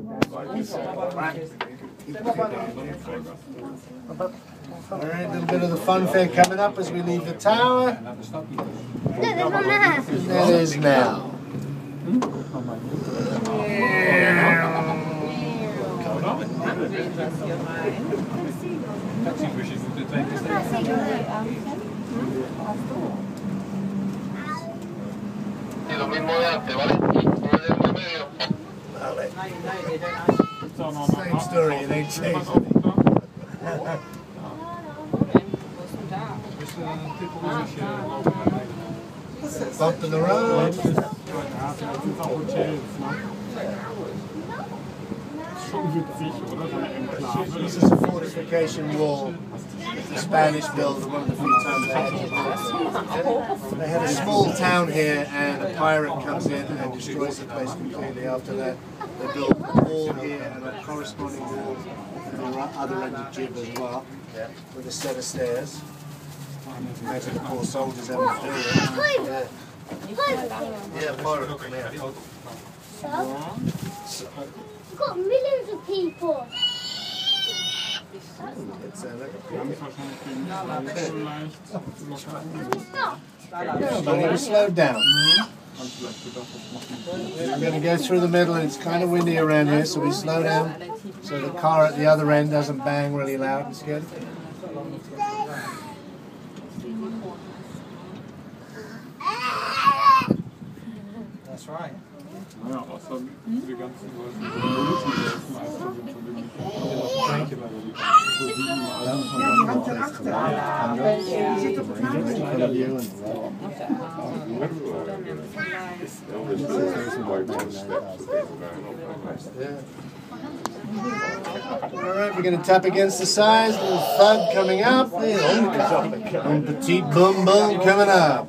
Alright, a little bit of the fun fair coming up as we leave the tower. There is now. Lo mismo de antes, ¿vale? El remedio. Same story, it ain't changed. Bump in the road. This is a fortification wall the Spanish built one of the few times they had. They had a small town here and a pirate comes in and destroys the place completely. After that, they built a wall here and a corresponding wall at the other end of Gib as well, with a set of stairs. Imagine the poor soldiers having to do it. Yeah. Yeah, pirate come here. So, we've got millions of people. It's, Stop. Yeah, but was slowed down. We're going to go through the middle and it's kind of windy around here, so we slow down so the car at the other end doesn't bang really loud and. That's right. Naja, außer diese ganzen Leute, die Alright, we're going to tap against the sides, little thud coming up, and petite boom boom coming up.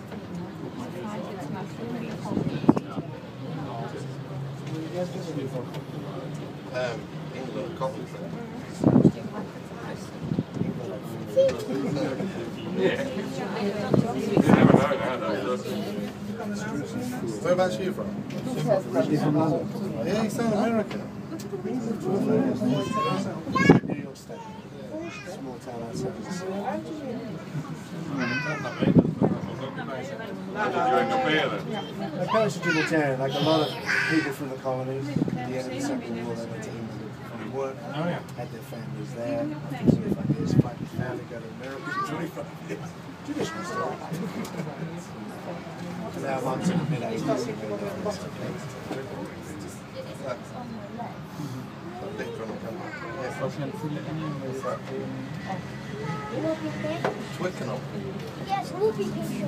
Um, England, Coventry. Whereabouts are you from? Yeah, he's South America. New York State. Small town outside of the city. My parents are Trinidadian, like a lot of people from the colonies. At the end of the Second War, they went to England from work. Had their families there. 25 years, fight the family, go to America. 25 years. Traditional story. And now one's in the mid 80s and from the country. Twickenham. Yes, whoopee picture.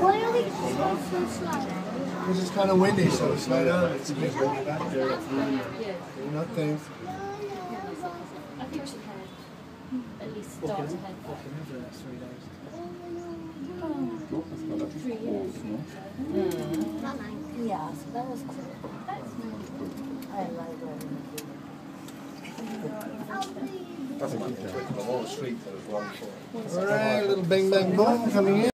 Why are we so, slow? Because it's kind of windy, so slow down. Uh, it's a bit windy back there. Nothing. At least start to head back. Three years. Yeah, so that was cool. I like That's a the street there as well. All right, little bing bang boom coming in.